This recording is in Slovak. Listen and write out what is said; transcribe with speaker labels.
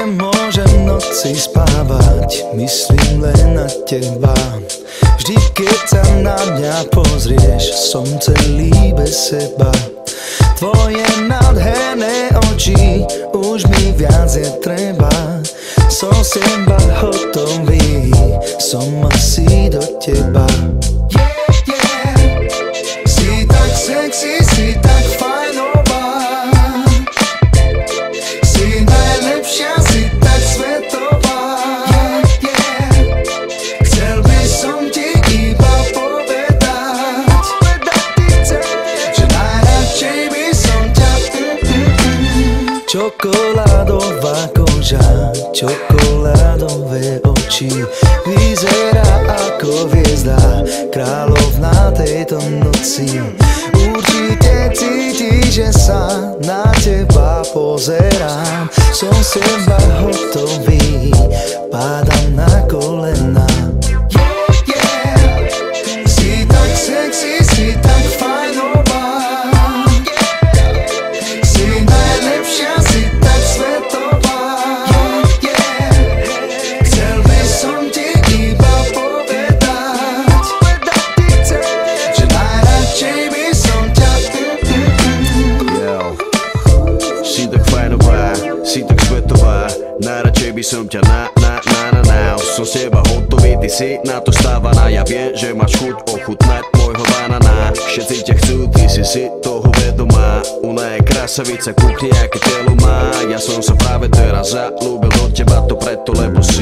Speaker 1: Nemôžem noci spávať, myslím len na teba. Vždy keď sa na mňa pozrieš, som celý bez seba. Tvoje nádherné oči, už mi viac je treba. Som seba hotový, som asi do teba. Yeah! Čokoládová koža, čokoládové oči Vyzerá ako hviezda, kráľovná tejto noci. Určite cíti, že sa na teba pozerám. Som seba hotový, pádam na kolena
Speaker 2: Najradšej by som ťa na, na, na, na, na som z teba hotový, ty si na to stávaná. Ja viem, že máš chuť ochutnať môjho banana. Všetci ťa chcú, ty si si toho vedomá. Ona je krasavica, kúkni, aké telo má. Ja som sa práve teraz zalúbil do teba to preto, lebo si,